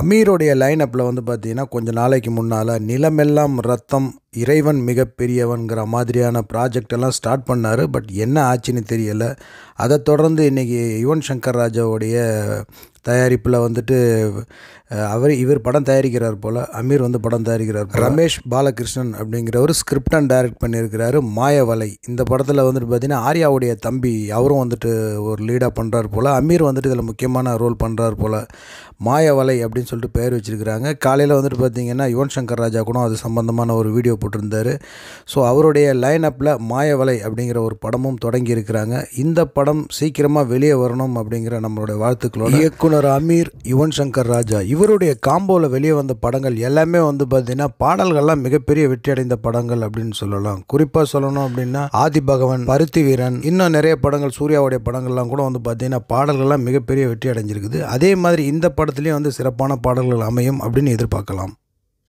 அமீருடைய லைனப்பில் வந்து பார்த்தீங்கன்னா கொஞ்ச நாளைக்கு முன்னால் நிலமெல்லாம் ரத்தம் இறைவன் மிகப்பெரியவன்கிற மாதிரியான ப்ராஜெக்ட் எல்லாம் ஸ்டார்ட் பண்ணார். பட் என்ன ஆச்சுன்னு தெரியலை. அதை தொடர்ந்து இன்றைக்கி யுவன் சங்கர் ராஜாவுடைய தயாரிப்பில் வந்துட்டு அவர் இவர் படம் தயாரிக்கிறார் போல் அமீர் வந்து படம் தயாரிக்கிறார் ரமேஷ் பாலகிருஷ்ணன் அப்படிங்கிறவர் ஸ்கிரிப்ட் அண்ட் டைரக்ட் பண்ணியிருக்கிறாரு மாயவலை. இந்த படத்தில் வந்துட்டு பார்த்தீங்கன்னா ஆர்யாவுடைய தம்பி அவரும் வந்துட்டு ஒரு லீடாக பண்ணுறாரு போல். அமீர் வந்துட்டு இதில் முக்கியமான ரோல் பண்ணுறாரு போல். மாயவலை அப்படின்னு சொல்லிட்டு பேர் வச்சுருக்கிறாங்க. காலையில் வந்துட்டு பார்த்தீங்கன்னா யுவன் சங்கர் ராஜா கூட அது சம்மந்தமான ஒரு வீடியோ போட்டிருந்தாரு. ஸோ அவருடைய லைன் அப்பில் மாயவலை அப்படிங்கிற ஒரு படமும் தொடங்கி இருக்கிறாங்க இந்த படம் சீக்கிரமாக வெளியே வரணும் அப்படிங்கிற நம்மளுடைய வாழ்த்துக்களோட இயக்குனர் அமீர் யுவன் சங்கர் ராஜா இவருடைய காம்போவில் வெளியே வந்த படங்கள் எல்லாமே வந்து பார்த்தீங்கன்னா பாடல்கள்லாம் மிகப்பெரிய வெற்றி அடைந்த படங்கள் அப்படின்னு சொல்லலாம். குறிப்பாக சொல்லணும் அப்படின்னா ஆதி பகவன் பருத்தி வீரன் இன்னும் நிறைய படங்கள் சூர்யாவுடைய படங்கள்லாம் கூட வந்து பார்த்தீங்கன்னா பாடல்கள்லாம் மிகப்பெரிய வெற்றி அடைஞ்சிருக்குது அதே மாதிரி இந்த படத்துலேயும் வந்து சிறப்பான பாடல்கள் அமையும் அப்படின்னு எதிர்பார்க்கலாம்.